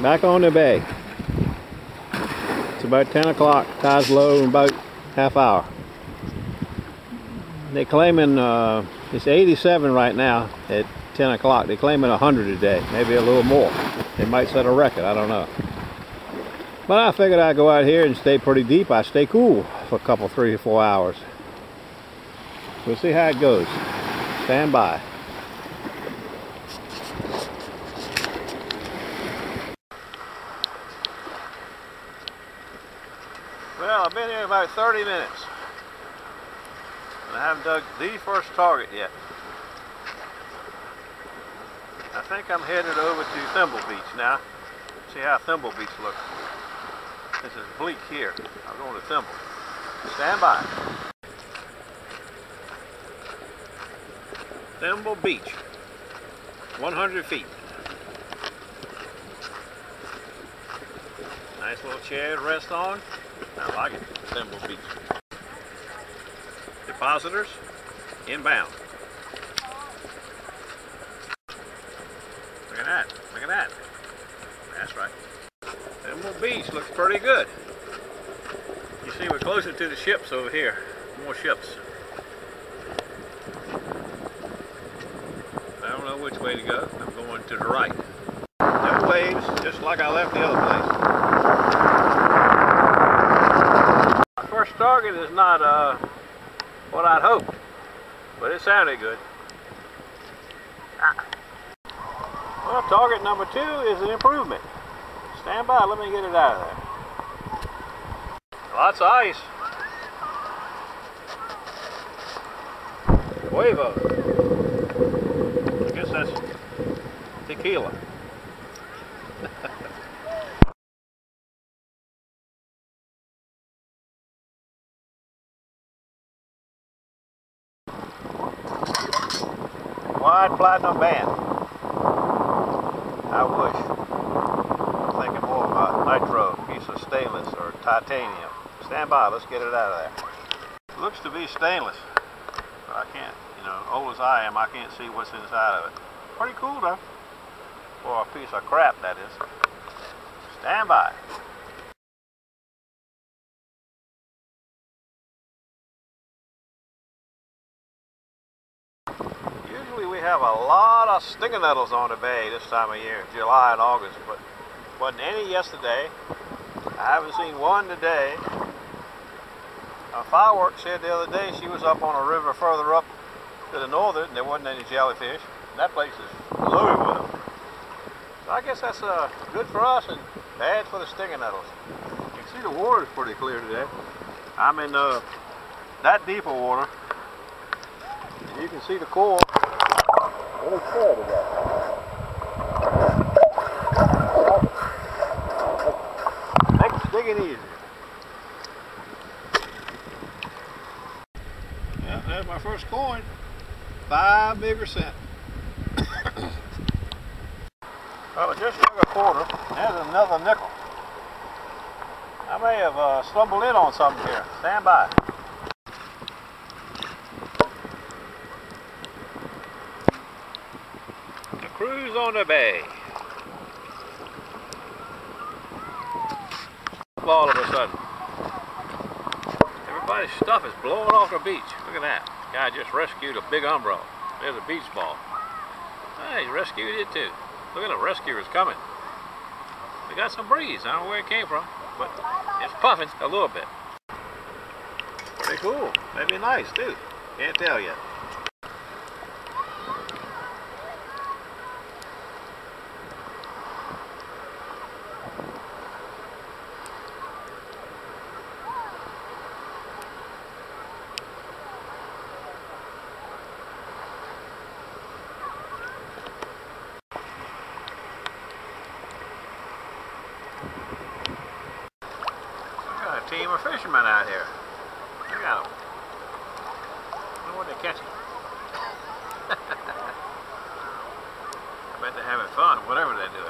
back on the bay. It's about 10 o'clock, tide's low in about half hour. They're claiming, uh, it's 87 right now at 10 o'clock. They're claiming 100 a day, maybe a little more. They might set a record, I don't know. But I figured I'd go out here and stay pretty deep. I stay cool for a couple, three or four hours. We'll see how it goes. Stand by. Well, I've been here about 30 minutes. And I haven't dug the first target yet. I think I'm headed over to Thimble Beach now. See how Thimble Beach looks. This is bleak here. I'm going to Thimble. Stand by. Thimble Beach. 100 feet. Nice little chair to rest on. I like it. Thimble Beach. Depositors inbound. Look at that. Look at that. That's right. Thimble Beach looks pretty good. You see, we're closer to the ships over here. More ships. I don't know which way to go. I'm going to the right. No waves, just like I left the other place. Target is not uh, what I'd hoped, but it sounded good. Well, target number two is an improvement. Stand by, let me get it out of there. Lots of ice. Huevo. I guess that's tequila. Wide platinum band. I wish. I'm thinking more about nitro, piece of stainless or titanium. Stand by, let's get it out of there. Looks to be stainless. But I can't, you know, old as I am, I can't see what's inside of it. Pretty cool though. For a piece of crap, that is. Stand by. Usually we have a lot of stinger nettles on the bay this time of year, July and August, but wasn't any yesterday. I haven't seen one today. A fireworks said the other day she was up on a river further up to the northern and there wasn't any jellyfish. That place is loaded with them. So I guess that's uh, good for us and bad for the stinger nettles. You can see the water is pretty clear today. I'm in uh, that deeper water. And you can see the coral. Really clear today. Makes digging easy. Yeah, there's my first coin. Five bigger cent. well, it just took a quarter. There's another nickel. I may have uh, stumbled in on something here. Stand by. Cruise on the bay. All of a sudden. Everybody's stuff is blowing off the beach. Look at that. Guy just rescued a big umbrella. There's a beach ball. Hey, he rescued it too. Look at the rescuers coming. We got some breeze. I don't know where it came from, but it's puffing a little bit. Pretty cool. Maybe nice too. Can't tell yet. Team fishermen out here. Look at them. wonder what they're catching. I bet they're having fun, whatever they do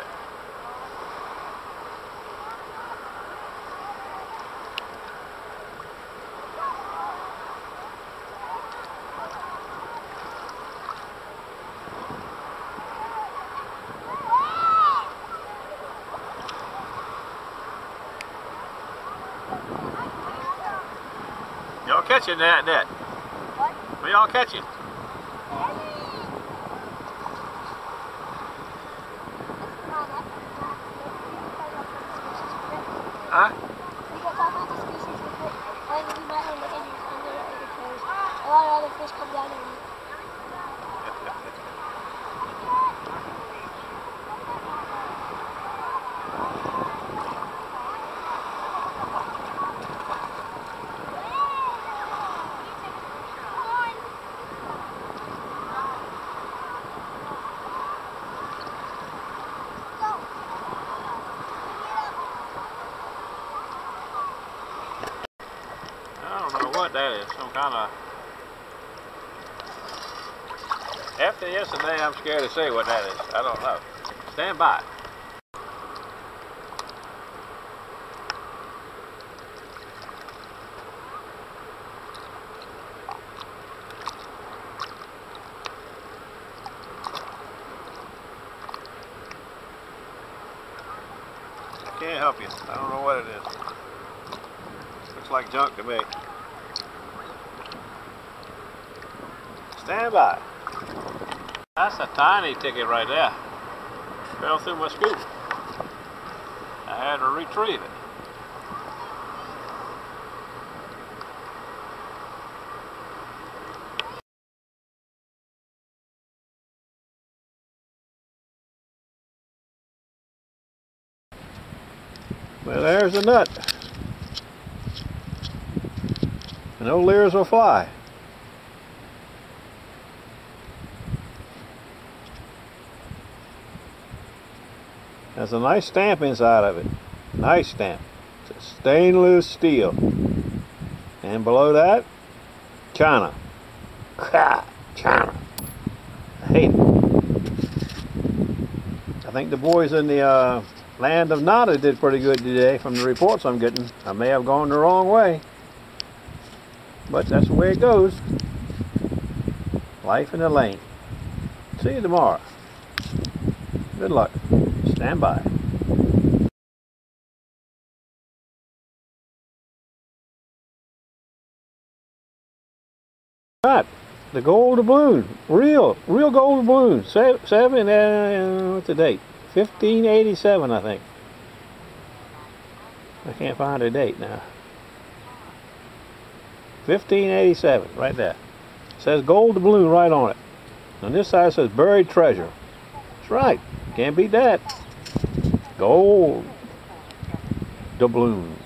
catching that net? What? What y'all catching? Huh? We got all kinds of species of fish, and we might end up in under the toes. A lot of other fish come down and eat. I don't know what that is. Some kind of. After yesterday, I'm scared to say what that is. I don't know. Stand by. I can't help you. I don't know what it is. Looks like junk to me. Stand by. That's a tiny ticket right there. Fell through my scoop. I had to retrieve it. Well, there's a nut. No leers will fly. Has a nice stamp inside of it. Nice stamp. It's stainless steel. And below that, China. China. I hate it. I think the boys in the uh, land of Nada did pretty good today from the reports I'm getting. I may have gone the wrong way. But that's the way it goes. Life in the lane. See you tomorrow. Good luck. Stand by. Right, the gold doubloon, real, real gold doubloon, Se- seven, uh, what's the date? 1587, I think. I can't find a date now. 1587, right there. says gold doubloon right on it. On this side it says buried treasure. That's right. Can't beat that. Gold doubloon.